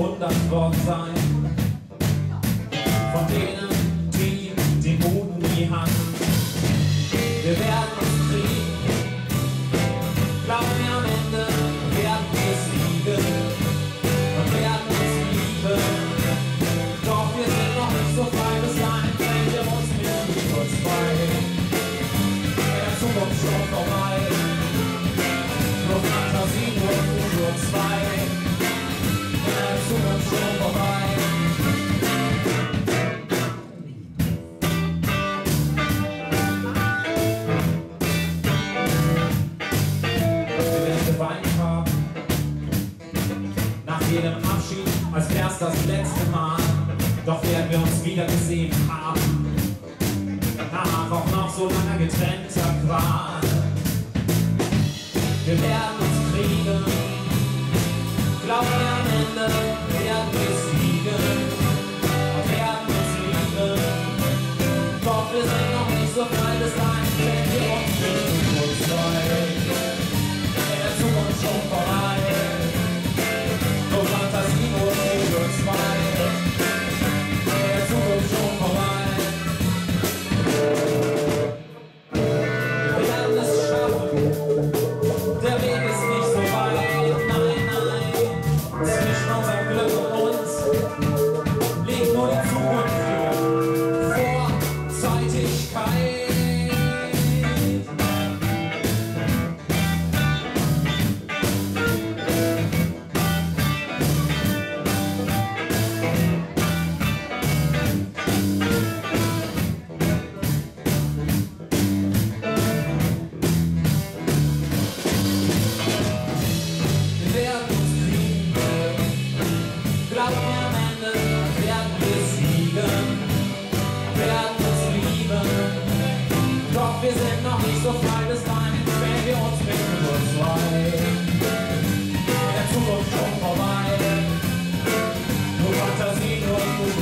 hundert Wort sein. Von denen, die den Boden nie haben. Wir werden uns kriegen. Glaub mir am Ende werden wir siegen. Und werden uns lieben. Doch wir sind noch nicht so frei, bis dahin wir uns mit bei. In der Zukunft schon vorbei. Jedem Abschied, als wär's das letzte Mal. Doch werden wir uns wieder gesehen haben. Nach auch noch so langer getrennter Qual. Wir werden uns kriegen. Glaub mir am Ende